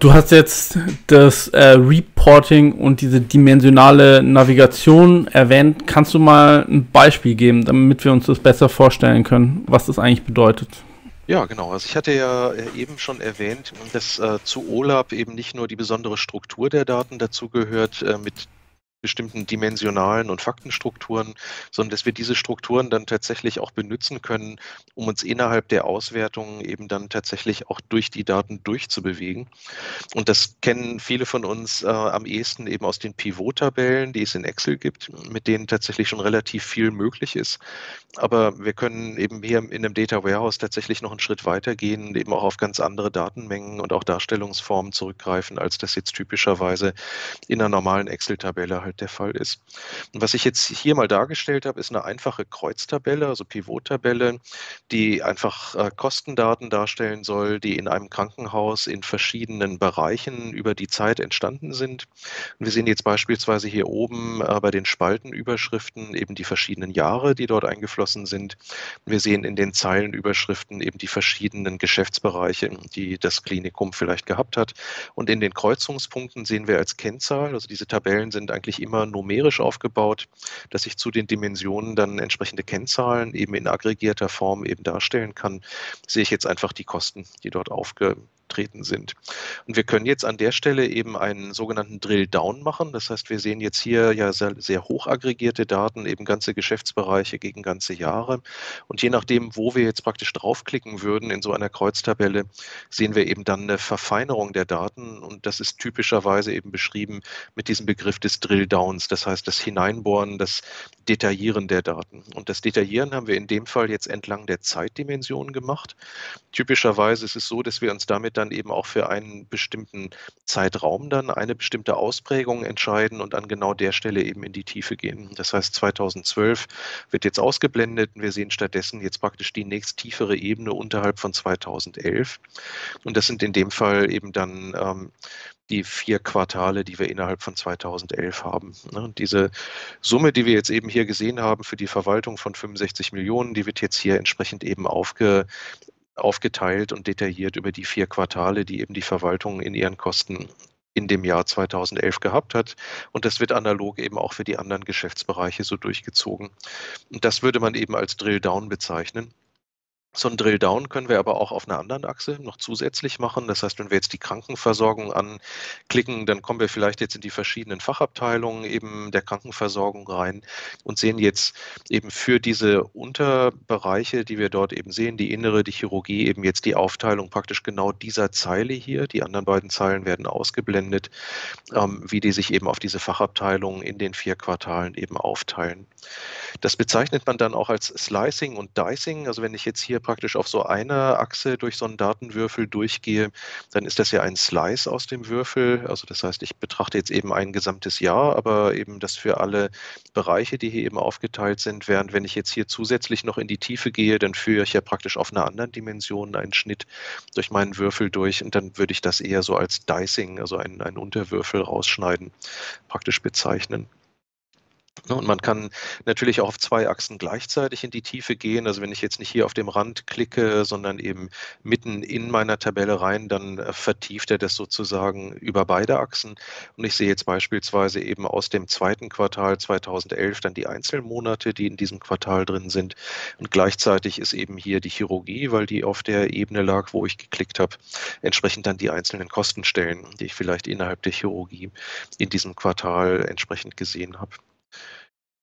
Du hast jetzt das äh, Reporting und diese dimensionale Navigation erwähnt. Kannst du mal ein Beispiel geben, damit wir uns das besser vorstellen können, was das eigentlich bedeutet? Ja, genau. Also ich hatte ja äh, eben schon erwähnt, dass äh, zu OLAP eben nicht nur die besondere Struktur der Daten dazugehört, äh, mit bestimmten dimensionalen und Faktenstrukturen, sondern dass wir diese Strukturen dann tatsächlich auch benutzen können, um uns innerhalb der Auswertung eben dann tatsächlich auch durch die Daten durchzubewegen. Und das kennen viele von uns äh, am ehesten eben aus den Pivot-Tabellen, die es in Excel gibt, mit denen tatsächlich schon relativ viel möglich ist. Aber wir können eben hier in einem Data Warehouse tatsächlich noch einen Schritt weiter gehen eben auch auf ganz andere Datenmengen und auch Darstellungsformen zurückgreifen, als das jetzt typischerweise in einer normalen Excel-Tabelle halt der Fall ist. Und was ich jetzt hier mal dargestellt habe, ist eine einfache Kreuztabelle, also Pivot-Tabelle, die einfach äh, Kostendaten darstellen soll, die in einem Krankenhaus in verschiedenen Bereichen über die Zeit entstanden sind. Und wir sehen jetzt beispielsweise hier oben äh, bei den Spaltenüberschriften eben die verschiedenen Jahre, die dort eingeflossen sind. Wir sehen in den Zeilenüberschriften eben die verschiedenen Geschäftsbereiche, die das Klinikum vielleicht gehabt hat. Und in den Kreuzungspunkten sehen wir als Kennzahl, also diese Tabellen sind eigentlich eigentlich immer numerisch aufgebaut, dass ich zu den Dimensionen dann entsprechende Kennzahlen eben in aggregierter Form eben darstellen kann, sehe ich jetzt einfach die Kosten, die dort aufge aufgetreten sind. Und wir können jetzt an der Stelle eben einen sogenannten Drill-Down machen. Das heißt, wir sehen jetzt hier ja sehr, sehr hoch aggregierte Daten, eben ganze Geschäftsbereiche gegen ganze Jahre. Und je nachdem, wo wir jetzt praktisch draufklicken würden in so einer Kreuztabelle, sehen wir eben dann eine Verfeinerung der Daten. Und das ist typischerweise eben beschrieben mit diesem Begriff des Drill-Downs. Das heißt, das Hineinbohren, das Detaillieren der Daten. Und das Detaillieren haben wir in dem Fall jetzt entlang der Zeitdimension gemacht. Typischerweise ist es so, dass wir uns damit dann eben auch für einen bestimmten Zeitraum dann eine bestimmte Ausprägung entscheiden und an genau der Stelle eben in die Tiefe gehen. Das heißt, 2012 wird jetzt ausgeblendet und wir sehen stattdessen jetzt praktisch die nächst tiefere Ebene unterhalb von 2011. Und das sind in dem Fall eben dann ähm, die vier Quartale, die wir innerhalb von 2011 haben. Ne? Diese Summe, die wir jetzt eben hier gesehen haben für die Verwaltung von 65 Millionen, die wird jetzt hier entsprechend eben aufge, aufgeteilt und detailliert über die vier Quartale, die eben die Verwaltung in ihren Kosten in dem Jahr 2011 gehabt hat. Und das wird analog eben auch für die anderen Geschäftsbereiche so durchgezogen. Und das würde man eben als Drill-Down bezeichnen. So ein Drill-Down können wir aber auch auf einer anderen Achse noch zusätzlich machen. Das heißt, wenn wir jetzt die Krankenversorgung anklicken, dann kommen wir vielleicht jetzt in die verschiedenen Fachabteilungen eben der Krankenversorgung rein und sehen jetzt eben für diese Unterbereiche, die wir dort eben sehen, die innere, die Chirurgie, eben jetzt die Aufteilung praktisch genau dieser Zeile hier. Die anderen beiden Zeilen werden ausgeblendet, ähm, wie die sich eben auf diese Fachabteilungen in den vier Quartalen eben aufteilen. Das bezeichnet man dann auch als Slicing und Dicing. Also wenn ich jetzt hier praktisch auf so einer Achse durch so einen Datenwürfel durchgehe, dann ist das ja ein Slice aus dem Würfel. Also das heißt, ich betrachte jetzt eben ein gesamtes Jahr, aber eben das für alle Bereiche, die hier eben aufgeteilt sind. Während wenn ich jetzt hier zusätzlich noch in die Tiefe gehe, dann führe ich ja praktisch auf einer anderen Dimension einen Schnitt durch meinen Würfel durch und dann würde ich das eher so als Dicing, also einen, einen Unterwürfel rausschneiden, praktisch bezeichnen. Ne, und man kann natürlich auch auf zwei Achsen gleichzeitig in die Tiefe gehen. Also wenn ich jetzt nicht hier auf dem Rand klicke, sondern eben mitten in meiner Tabelle rein, dann äh, vertieft er das sozusagen über beide Achsen. Und ich sehe jetzt beispielsweise eben aus dem zweiten Quartal 2011 dann die Einzelmonate, die in diesem Quartal drin sind. Und gleichzeitig ist eben hier die Chirurgie, weil die auf der Ebene lag, wo ich geklickt habe, entsprechend dann die einzelnen Kostenstellen, die ich vielleicht innerhalb der Chirurgie in diesem Quartal entsprechend gesehen habe.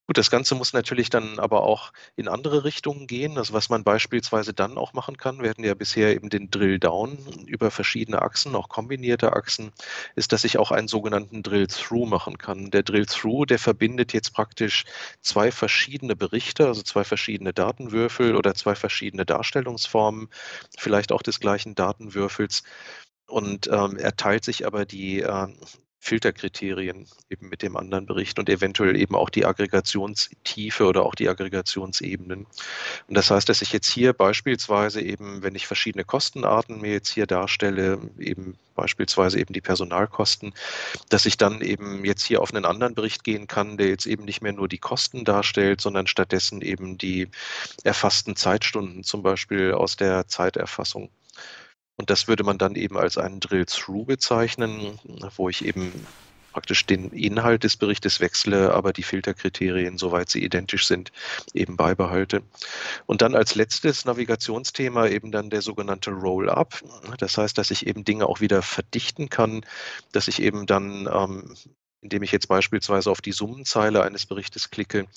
Gut, das Ganze muss natürlich dann aber auch in andere Richtungen gehen. Also was man beispielsweise dann auch machen kann, wir hatten ja bisher eben den Drill Down über verschiedene Achsen, auch kombinierte Achsen, ist, dass ich auch einen sogenannten Drill Through machen kann. Der Drill Through, der verbindet jetzt praktisch zwei verschiedene Berichte, also zwei verschiedene Datenwürfel oder zwei verschiedene Darstellungsformen, vielleicht auch des gleichen Datenwürfels. Und ähm, er teilt sich aber die, äh, Filterkriterien eben mit dem anderen Bericht und eventuell eben auch die Aggregationstiefe oder auch die Aggregationsebenen. Und das heißt, dass ich jetzt hier beispielsweise eben, wenn ich verschiedene Kostenarten mir jetzt hier darstelle, eben beispielsweise eben die Personalkosten, dass ich dann eben jetzt hier auf einen anderen Bericht gehen kann, der jetzt eben nicht mehr nur die Kosten darstellt, sondern stattdessen eben die erfassten Zeitstunden zum Beispiel aus der Zeiterfassung. Und das würde man dann eben als einen Drill-Through bezeichnen, wo ich eben praktisch den Inhalt des Berichtes wechsle, aber die Filterkriterien, soweit sie identisch sind, eben beibehalte. Und dann als letztes Navigationsthema eben dann der sogenannte Roll-up. Das heißt, dass ich eben Dinge auch wieder verdichten kann, dass ich eben dann ähm, indem ich jetzt beispielsweise auf die Summenzeile eines Berichtes klicke,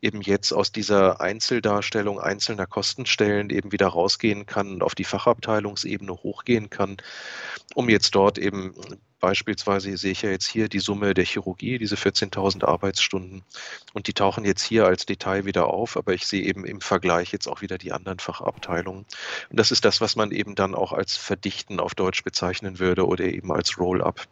eben jetzt aus dieser Einzeldarstellung einzelner Kostenstellen eben wieder rausgehen kann und auf die Fachabteilungsebene hochgehen kann, um jetzt dort eben Beispielsweise sehe ich ja jetzt hier die Summe der Chirurgie, diese 14.000 Arbeitsstunden. Und die tauchen jetzt hier als Detail wieder auf, aber ich sehe eben im Vergleich jetzt auch wieder die anderen Fachabteilungen. Und das ist das, was man eben dann auch als Verdichten auf Deutsch bezeichnen würde oder eben als Roll-up.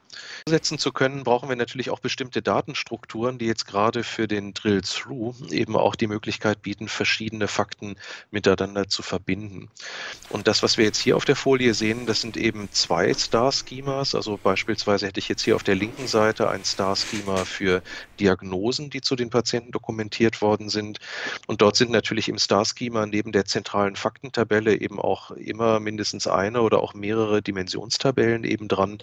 Setzen zu können, brauchen wir natürlich auch bestimmte Datenstrukturen, die jetzt gerade für den Drill-Through eben auch die Möglichkeit bieten, verschiedene Fakten miteinander zu verbinden. Und das, was wir jetzt hier auf der Folie sehen, das sind eben zwei Star-Schemas, also beispielsweise Beispielsweise hätte ich jetzt hier auf der linken Seite ein Star-Schema für Diagnosen, die zu den Patienten dokumentiert worden sind. Und dort sind natürlich im Star-Schema neben der zentralen Faktentabelle eben auch immer mindestens eine oder auch mehrere Dimensionstabellen eben dran.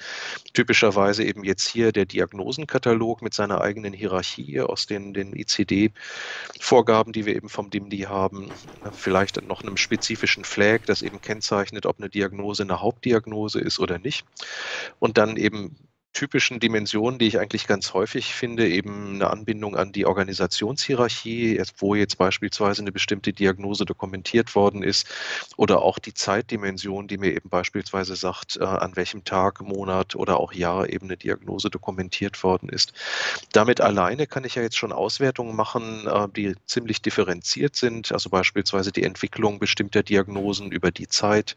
Typischerweise eben jetzt hier der Diagnosenkatalog mit seiner eigenen Hierarchie aus den, den ICD-Vorgaben, die wir eben vom DIMDI haben. Vielleicht noch einem spezifischen Flag, das eben kennzeichnet, ob eine Diagnose eine Hauptdiagnose ist oder nicht. Und dann eben typischen Dimensionen, die ich eigentlich ganz häufig finde, eben eine Anbindung an die Organisationshierarchie, wo jetzt beispielsweise eine bestimmte Diagnose dokumentiert worden ist, oder auch die Zeitdimension, die mir eben beispielsweise sagt, äh, an welchem Tag, Monat oder auch Jahr eben eine Diagnose dokumentiert worden ist. Damit alleine kann ich ja jetzt schon Auswertungen machen, äh, die ziemlich differenziert sind, also beispielsweise die Entwicklung bestimmter Diagnosen über die Zeit,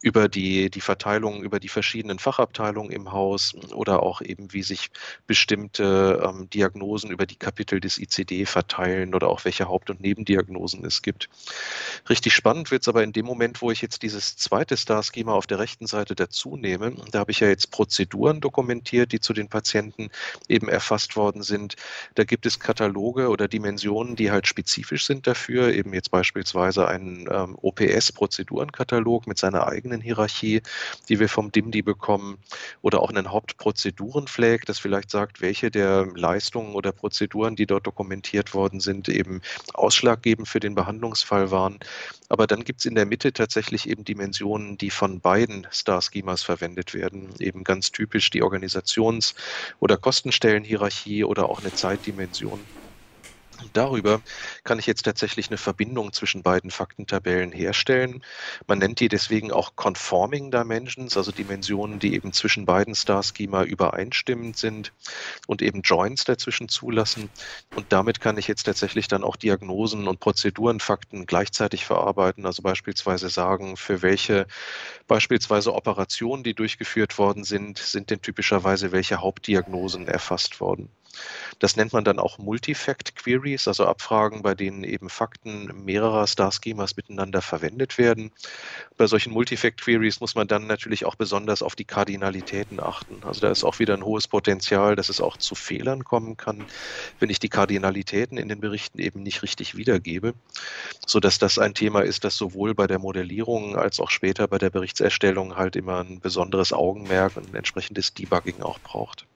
über die, die Verteilung über die verschiedenen Fachabteilungen im Haus oder auch eben, wie sich bestimmte ähm, Diagnosen über die Kapitel des ICD verteilen oder auch welche Haupt- und Nebendiagnosen es gibt. Richtig spannend wird es aber in dem Moment, wo ich jetzt dieses zweite Star-Schema auf der rechten Seite dazu nehme. Da habe ich ja jetzt Prozeduren dokumentiert, die zu den Patienten eben erfasst worden sind. Da gibt es Kataloge oder Dimensionen, die halt spezifisch sind dafür, eben jetzt beispielsweise einen ähm, OPS-Prozedurenkatalog mit seiner eigenen Hierarchie, die wir vom DIMDI bekommen, oder auch einen Hauptprozedurenkatalog Prozedurenflag, das vielleicht sagt, welche der Leistungen oder Prozeduren, die dort dokumentiert worden sind, eben ausschlaggebend für den Behandlungsfall waren. Aber dann gibt es in der Mitte tatsächlich eben Dimensionen, die von beiden Star-Schemas verwendet werden. Eben ganz typisch die Organisations- oder Kostenstellenhierarchie oder auch eine Zeitdimension. Darüber kann ich jetzt tatsächlich eine Verbindung zwischen beiden Faktentabellen herstellen. Man nennt die deswegen auch Conforming Dimensions, also Dimensionen, die eben zwischen beiden Star-Schema übereinstimmend sind und eben Joins dazwischen zulassen. Und damit kann ich jetzt tatsächlich dann auch Diagnosen und Prozedurenfakten gleichzeitig verarbeiten, also beispielsweise sagen, für welche beispielsweise Operationen, die durchgeführt worden sind, sind denn typischerweise welche Hauptdiagnosen erfasst worden. Das nennt man dann auch Multifact Queries, also Abfragen, bei denen eben Fakten mehrerer Star-Schemas miteinander verwendet werden. Bei solchen Multifact Queries muss man dann natürlich auch besonders auf die Kardinalitäten achten. Also da ist auch wieder ein hohes Potenzial, dass es auch zu Fehlern kommen kann, wenn ich die Kardinalitäten in den Berichten eben nicht richtig wiedergebe, sodass das ein Thema ist, das sowohl bei der Modellierung als auch später bei der Berichtserstellung halt immer ein besonderes Augenmerk und ein entsprechendes Debugging auch braucht.